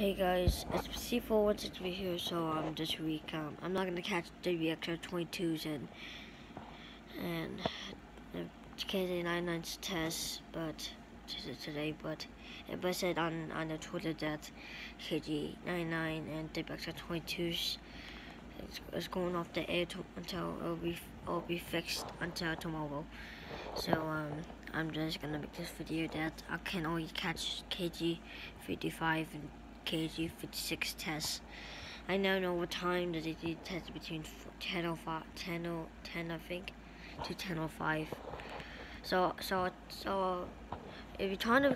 Hey guys, it's C416 here, so um, this week um, I'm not gonna catch WXR 22s and and the KZ99's test, but today, but it said on on the Twitter that KG99 and WXR 22s is going off the air until it'll be it'll be fixed until tomorrow. So um, I'm just gonna make this video that I can only catch KG 55 and KG 56 tests. I now know what time that they did test between 10:05, 10, 10 I think, to 10:05. So so so if you're trying to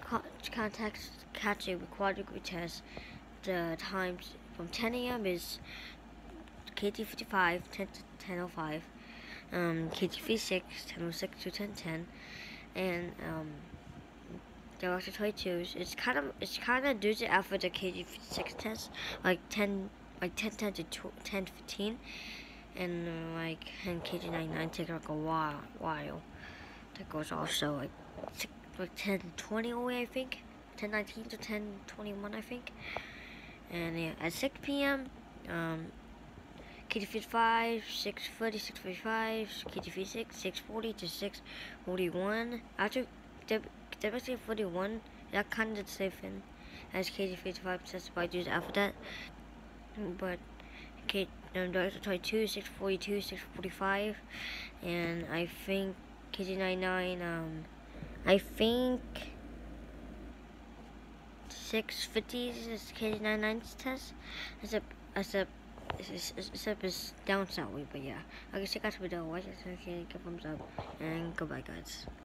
contact catch a quadric test, the times from 10 a.m. is KT55 10 to 10:05, um, KT56 10:06 to 10:10, and um. Galaxy 22s. It's kind of it's kind of does it after the KG6 test, like 10 like 10 10 to 10 15, and uh, like and KG99 take like a while while. That goes also like like 10 20 away I think, 10 19 to 10 21 I think, and yeah at 6 p.m. Um, KT55, 640, 645, KT56, 640 to 641. After WC 41, that kind of same thing as KG55 says by use that. But K um, Director 22, 642, 645, and I think KG99, um, I think 650 is KG99's test, except, except, except it's down south but yeah. I guess you guys video, watch it, and give thumbs up, and goodbye guys.